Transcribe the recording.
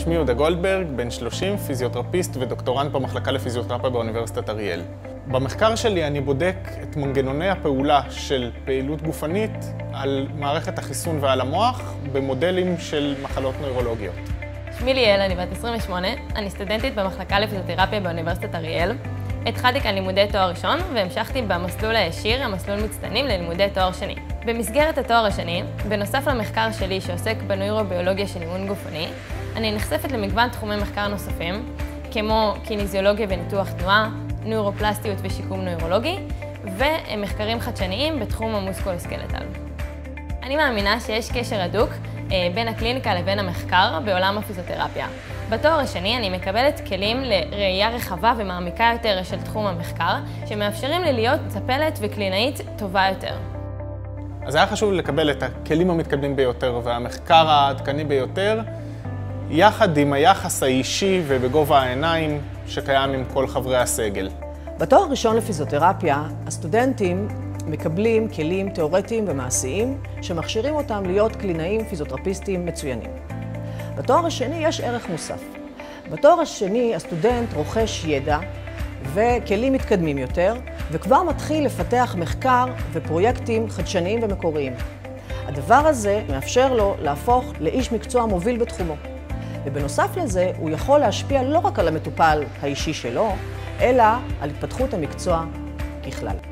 שמי יהודה גולדברג, בן 30, פיזיותרפיסט ודוקטורנט במחלקה לפיזיותרפיה באוניברסיטת אריאל. במחקר שלי אני בודק את מנגנוני הפעולה של פעילות גופנית על מערכת החיסון ועל המוח במודלים של מחלות נוירולוגיות. שמי ליאל, אני בת 28, אני סטודנטית במחלקה לפיזיותרפיה באוניברסיטת אריאל. התחלתי כאן לימודי תואר ראשון והמשכתי במסלול הישיר, המסלול מצטיינים, ללימודי תואר שני. במסגרת התואר השני, בנוסף למחקר שלי שעוסק בנוירוביולוגיה של אימון גופני, אני נחשפת למגוון תחומי מחקר נוספים, כמו קיניזיולוגיה וניתוח תנועה, נוירופלסטיות ושיקום נוירולוגי, ומחקרים חדשניים בתחום המוסקולוסקלטל. אני מאמינה שיש קשר הדוק אה, בין הקליניקה לבין המחקר בעולם הפיזיותרפיה. בתואר השני אני מקבלת כלים לראייה רחבה ומעמיקה יותר של תחום המחקר, שמאפשרים לי להיות מטפלת וקלינאית טובה יותר. אז היה חשוב לקבל את הכלים המתקדמים ביותר והמחקר העדכני ביותר, יחד עם היחס האישי ובגובה העיניים שקיים עם כל חברי הסגל. בתואר הראשון לפיזיותרפיה, הסטודנטים מקבלים כלים תיאורטיים ומעשיים שמכשירים אותם להיות קלינאים פיזיותרפיסטים מצוינים. בתואר השני יש ערך מוסף. בתואר השני הסטודנט רוכש ידע וכלים מתקדמים יותר, וכבר מתחיל לפתח מחקר ופרויקטים חדשניים ומקוריים. הדבר הזה מאפשר לו להפוך לאיש מקצוע מוביל בתחומו. ובנוסף לזה, הוא יכול להשפיע לא רק על המטופל האישי שלו, אלא על התפתחות המקצוע ככלל.